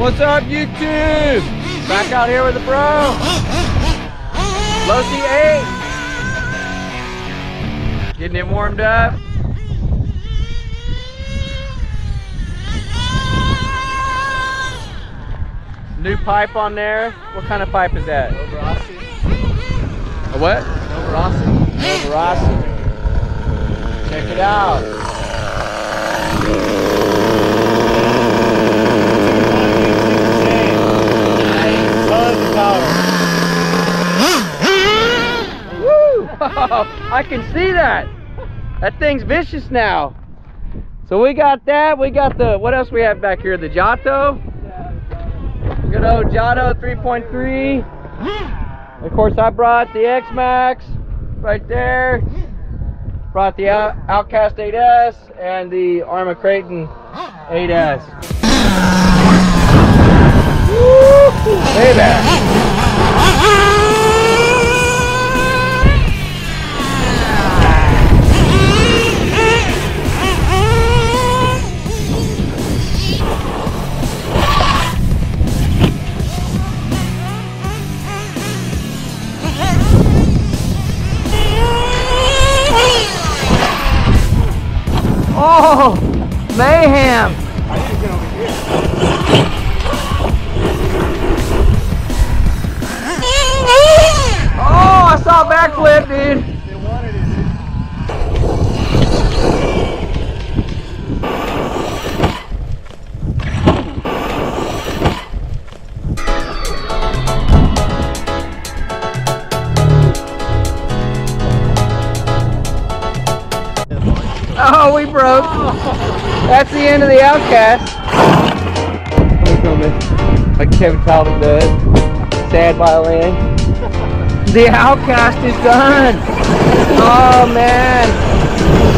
What's up, YouTube? Back out here with the bro. Losi Eight. Getting it warmed up. New pipe on there. What kind of pipe is that? A what? Novarossi. Novarossi. Check it out. Tons of power. Woo! Oh, I can see that. That thing's vicious now. So we got that. We got the, what else we have back here? The Giotto. Good old Giotto 3.3. Of course, I brought the Xmaxx right there. Brought the Out- Outcast 8S and the Arrma Kraton 8S. Woo! Baby! Oh, I saw a backflip, dude. Oh, we broke. That's the end of the Outcast. Like Kevin Talbot does. Sad violin. The Outcast is done. Oh man.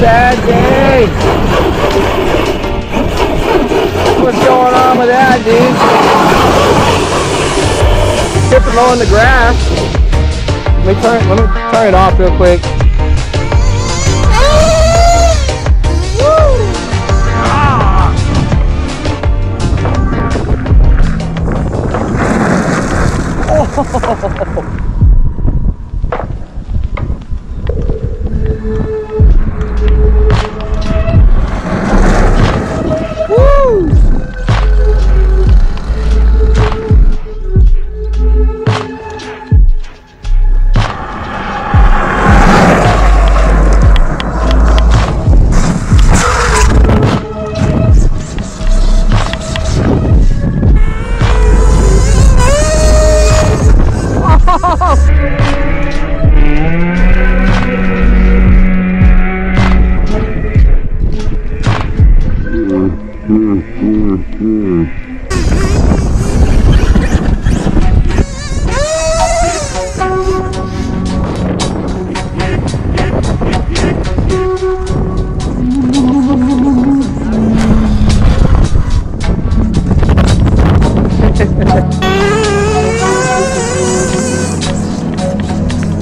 Sad day. What's going on with that, dude? Tripping low in the grass. Let me turn let me turn it off real quick.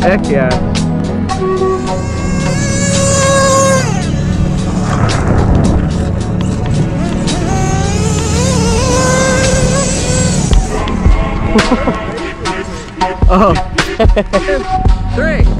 Heck yeah. oh. Three.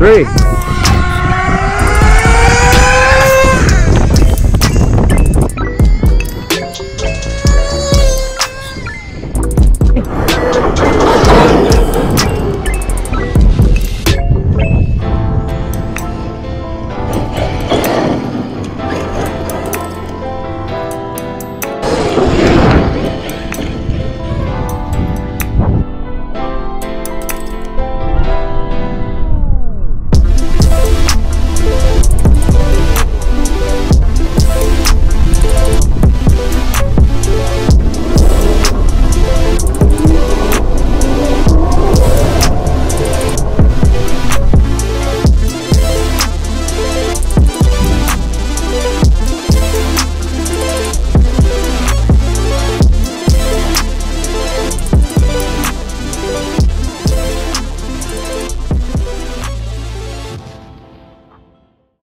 three.